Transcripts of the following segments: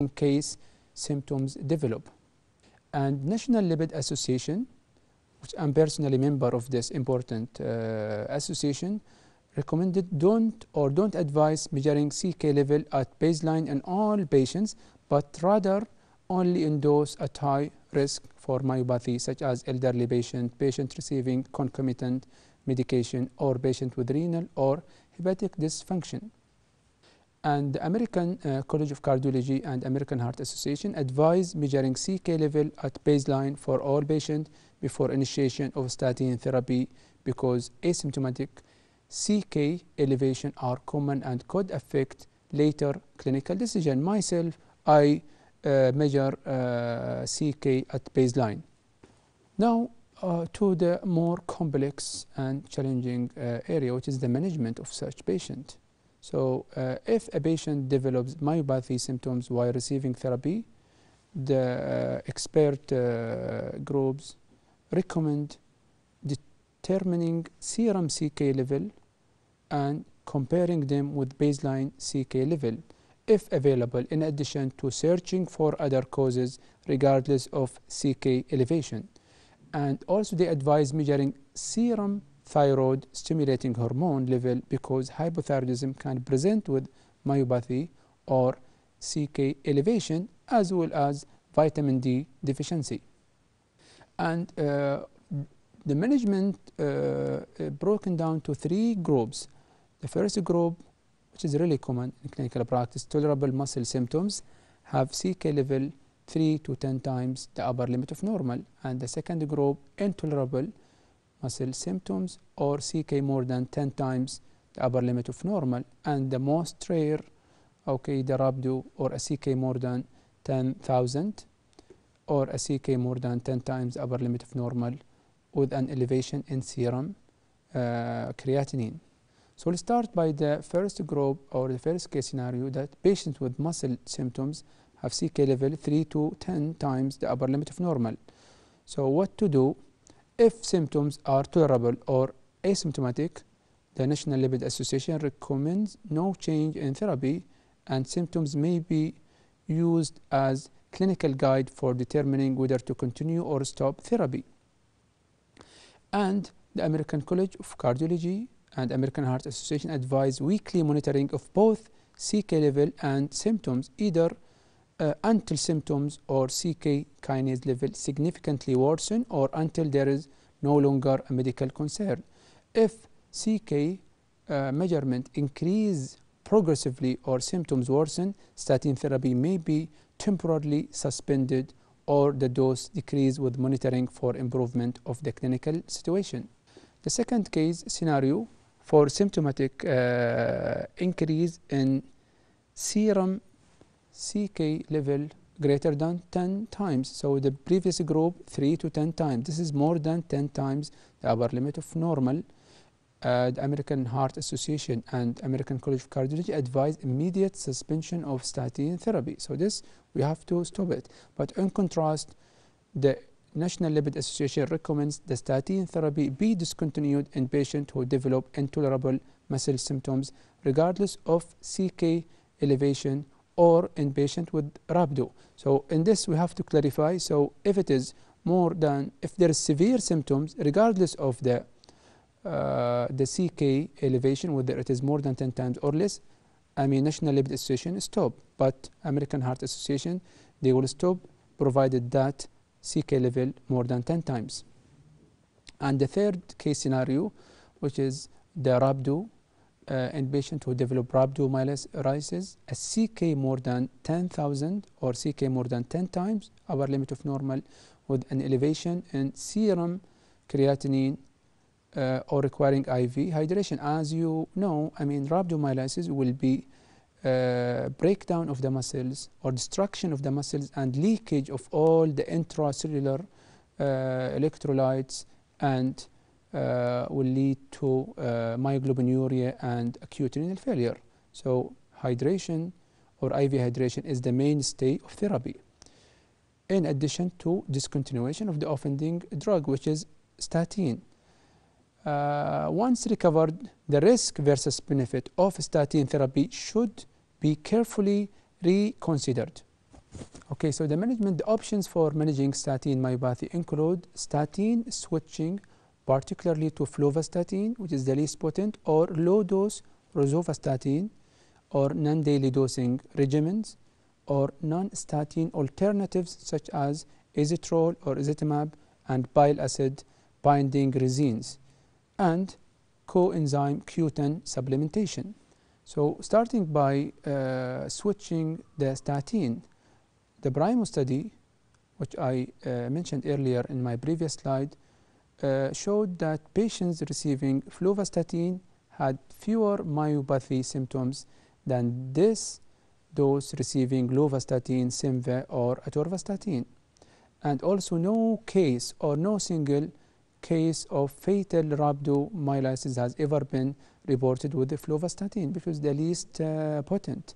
in case symptoms develop. And National Lipid Association, which I'm personally member of this important uh, association, recommended don't or don't advise measuring CK level at baseline in all patients, but rather only in those at high risk for myopathy, such as elderly patient, patient receiving concomitant medication, or patient with renal or hepatic dysfunction. And the American uh, College of Cardiology and American Heart Association advise measuring CK level at baseline for all patients before initiation of statin therapy because asymptomatic CK elevation are common and could affect later clinical decision. Myself, I uh, measure uh, CK at baseline. Now, uh, to the more complex and challenging uh, area, which is the management of such patient. So, uh, if a patient develops myopathy symptoms while receiving therapy, the uh, expert groups recommend determining serum CK level and comparing them with baseline CK level if available in addition to searching for other causes regardless of CK elevation. And also they advise measuring serum thyroid stimulating hormone level because hypothyroidism can present with myopathy or CK elevation as well as vitamin D deficiency. And uh, the management uh, broken down to three groups the first group, which is really common in clinical practice, tolerable muscle symptoms, have CK level 3 to 10 times the upper limit of normal. And the second group, intolerable muscle symptoms or CK more than 10 times the upper limit of normal. And the most rare, okay, the rhabdo or a CK more than 10,000 or a CK more than 10 times upper limit of normal with an elevation in serum uh, creatinine. So we'll start by the first group or the first case scenario that patients with muscle symptoms have CK level 3 to 10 times the upper limit of normal. So what to do if symptoms are tolerable or asymptomatic the National Lipid Association recommends no change in therapy and symptoms may be used as clinical guide for determining whether to continue or stop therapy. And the American College of Cardiology and American Heart Association advise weekly monitoring of both CK level and symptoms either uh, until symptoms or CK kinase level significantly worsen or until there is no longer a medical concern. If CK uh, measurement increase progressively or symptoms worsen, statin therapy may be temporarily suspended or the dose decrease with monitoring for improvement of the clinical situation. The second case scenario for symptomatic uh, increase in serum CK level greater than 10 times. So the previous group 3 to 10 times. This is more than 10 times the upper limit of normal. Uh, the American Heart Association and American College of Cardiology advise immediate suspension of statin therapy. So this we have to stop it. But in contrast, the National Lipid Association recommends the statin therapy be discontinued in patients who develop intolerable muscle symptoms regardless of CK elevation or in patient with rhabdo. So in this we have to clarify. So if it is more than, if there is severe symptoms regardless of the uh, the CK elevation, whether it is more than 10 times or less, I mean National Lipid Association stop, but American Heart Association, they will stop provided that CK level more than 10 times. And the third case scenario, which is the rhabdo in patients who develop rhabdomyolysis, a CK more than 10,000 or CK more than 10 times our limit of normal with an elevation in serum creatinine uh, or requiring IV hydration. As you know, I mean, rhabdomyolysis will be uh, breakdown of the muscles or destruction of the muscles and leakage of all the intracellular uh, electrolytes and uh, will lead to uh, myoglobinuria and acute renal failure. So hydration or IV hydration is the mainstay of therapy. In addition to discontinuation of the offending drug, which is statin. Uh, once recovered, the risk versus benefit of statin therapy should be carefully reconsidered. Okay, so the management, the options for managing statin myopathy include statin switching, particularly to fluvastatin, which is the least potent, or low dose rosuvastatin, or non-daily dosing regimens, or non-statin alternatives such as ezetrol or ezetimibe and bile acid binding resins, and coenzyme Q10 supplementation. So starting by uh, switching the statin, the PRIMO study, which I uh, mentioned earlier in my previous slide, uh, showed that patients receiving fluvastatin had fewer myopathy symptoms than this dose receiving lovastatin, simva or atorvastatin. And also no case or no single case of fatal rhabdomyolysis has ever been reported with the fluvastatin because the least uh, potent.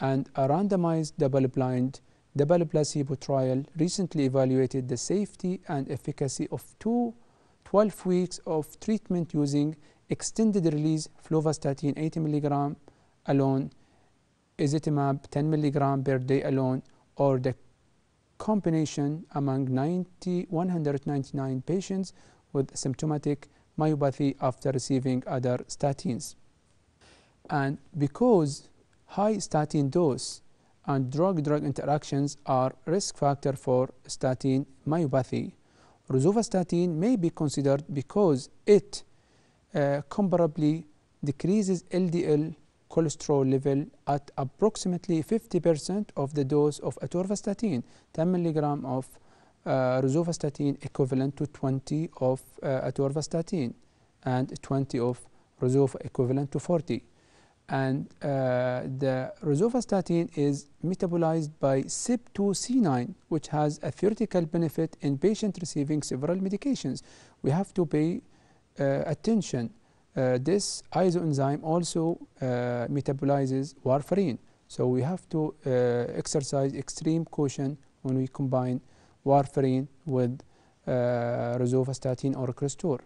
And a randomized double-blind double placebo trial recently evaluated the safety and efficacy of two 12 weeks of treatment using extended release fluvastatin 80 milligram alone, ezetimibe 10 milligram per day alone, or the combination among 90, 199 patients with symptomatic myopathy after receiving other statins. And because high statin dose and drug-drug interactions are risk factor for statin myopathy, rosuvastatin may be considered because it uh, comparably decreases LDL cholesterol level at approximately 50% of the dose of atorvastatin, 10 milligram of uh, rosuvastatin equivalent to 20 of uh, atorvastatin and 20 of rosuva equivalent to 40 and uh, the rosuvastatin is metabolized by CYP2C9 which has a theoretical benefit in patients receiving several medications. We have to pay uh, attention. Uh, this isoenzyme also uh, metabolizes warfarin. So we have to uh, exercise extreme caution when we combine warfarin with uh, rosuvastatin or crestor.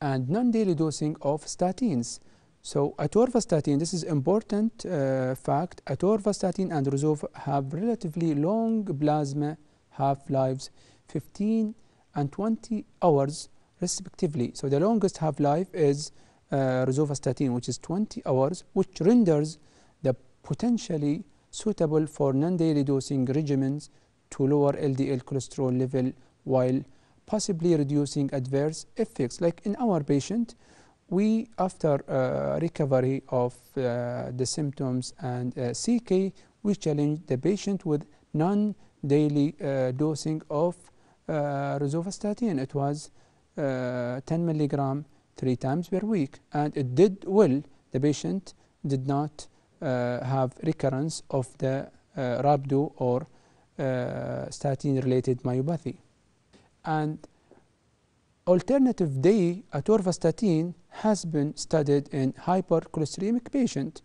And non-daily dosing of statins so atorvastatin, this is important uh, fact, atorvastatin and rosuva have relatively long plasma half-lives, 15 and 20 hours respectively. So the longest half-life is uh, rosuvastatin, which is 20 hours, which renders the potentially suitable for non-daily dosing regimens to lower LDL cholesterol level while possibly reducing adverse effects. Like in our patient, we after uh, recovery of uh, the symptoms and uh, CK we challenge the patient with non-daily uh, dosing of uh, rosuvastatin. It was uh, 10 milligram three times per week. And it did well. The patient did not have recurrence of the rhabdo or statin related myopathy. And alternative day atorvastatin has been studied in hypercholesteremic patient.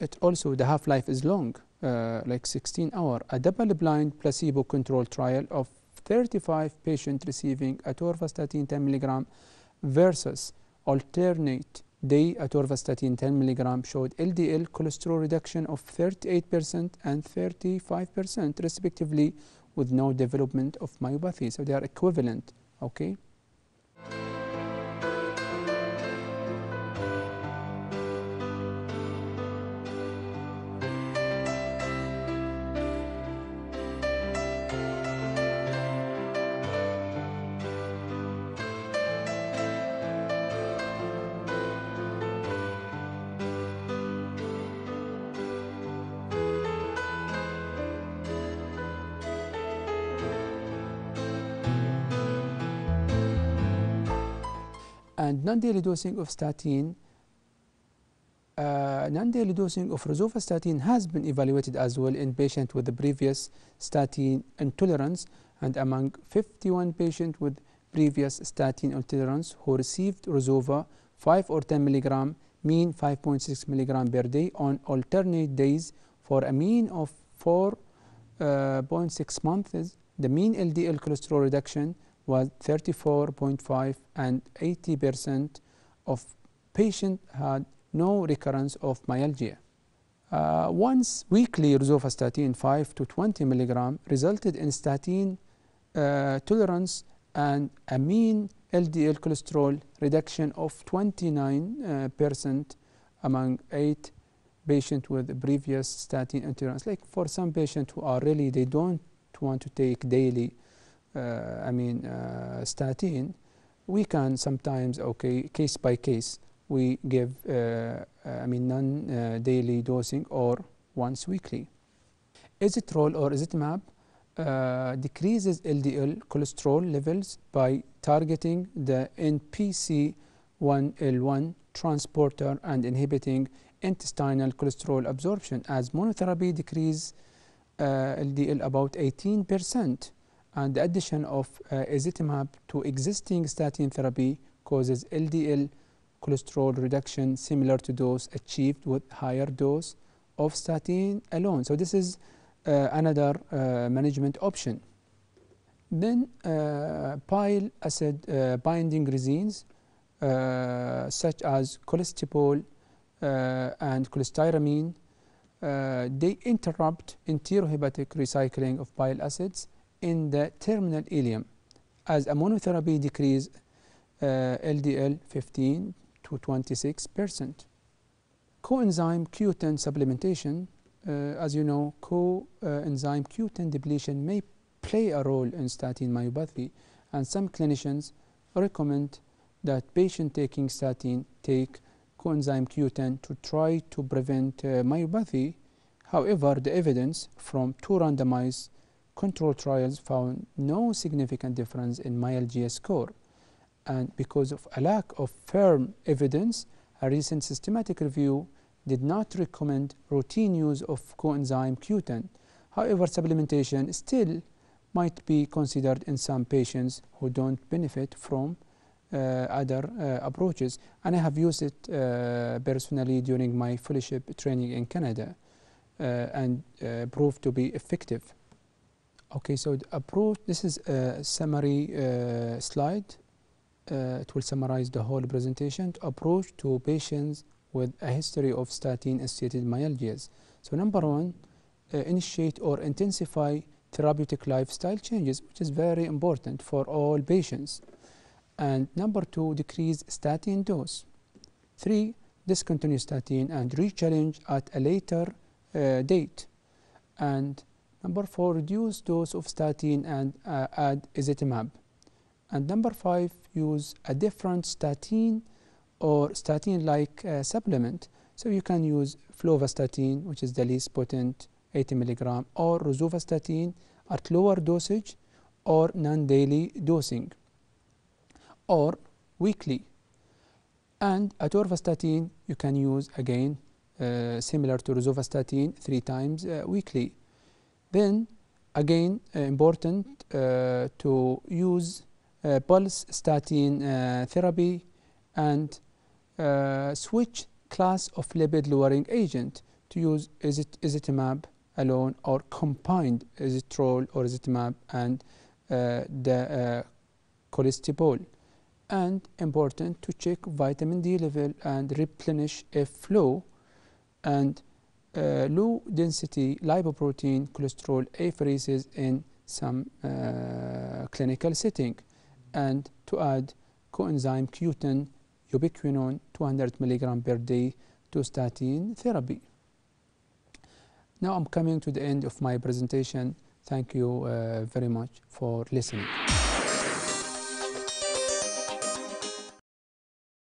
It also, the half-life is long, uh, like 16 hour. A double-blind placebo-controlled trial of 35 patients receiving atorvastatin 10 milligram versus alternate day atorvastatin 10 milligram showed LDL cholesterol reduction of 38% and 35% respectively with no development of myopathy. So they are equivalent, okay? And non-daily dosing of statin uh, non-daily dosing of rosuvastatin has been evaluated as well in patients with the previous statin intolerance. And among 51 patients with previous statin intolerance who received rosuva 5 or 10 milligram mean 5.6 milligram per day on alternate days for a mean of 4.6 uh, months. The mean LDL cholesterol reduction was 34.5 and 80% of patients had no recurrence of myalgia. Uh, once weekly rosuvastatin 5 to 20 milligram resulted in statin uh, tolerance and a mean LDL cholesterol reduction of 29 uh, percent among eight patients with previous statin intolerance. Like for some patients who are really they don't want to take daily, I mean uh, statin, we can sometimes okay case by case we give uh, I mean non-daily dosing or once weekly. Ezetrol or ezetimibe uh, decreases LDL cholesterol levels by targeting the NPC1L1 transporter and inhibiting intestinal cholesterol absorption as monotherapy decrease uh, LDL about 18% and the addition of uh, ezetimibe to existing statin therapy causes LDL cholesterol reduction similar to those achieved with higher dose of statin alone. So this is uh, another uh, management option. Then uh, bile acid uh, binding resins uh, such as cholestyramine uh, and cholestyramine they interrupt enterohepatic recycling of bile acids in the terminal ileum as a monotherapy decrease LDL 15 to 26 percent. Coenzyme Q10 supplementation, uh, as you know, coenzyme Q10 depletion may play a role in statin myopathy, and some clinicians recommend that patient taking statin take coenzyme Q10 to try to prevent uh, myopathy. However, the evidence from two randomized control trials found no significant difference in myalgia score and because of a lack of firm evidence, a recent systematic review did not recommend routine use of coenzyme Q10. However, supplementation still might be considered in some patients who don't benefit from uh, other uh, approaches. And I have used it uh, personally during my fellowship training in Canada uh, and uh, proved to be effective. Okay, so the approach, this is a summary uh, slide uh, it will summarize the whole presentation approach to patients with a history of statin-associated myalgias. So number one, uh, initiate or intensify therapeutic lifestyle changes, which is very important for all patients. And number two, decrease statin dose. Three, discontinue statin and re-challenge at a later uh, date. And number four, reduce dose of statin and uh, add ezetimibe. And number five, use a different statin or statin-like uh, supplement. So you can use fluvastatin, which is the least potent, 80 milligram, or rosuvastatin at lower dosage or non-daily dosing, or weekly. And atorvastatin you can use again uh, similar to rosuvastatin three times uh, weekly. Then again uh, important uh, to use uh, pulse statin uh, therapy and uh, switch class of lipid lowering agent to use ezetimibe alone or combined ezetrol or ezetimibe and the cholestyramine and important to check vitamin D level and replenish F flow and uh, low density lipoprotein cholesterol apheresis in some uh, clinical setting and to add coenzyme Q10 ubiquinone 200 milligram per day to statin therapy. Now I'm coming to the end of my presentation. Thank you uh, very much for listening.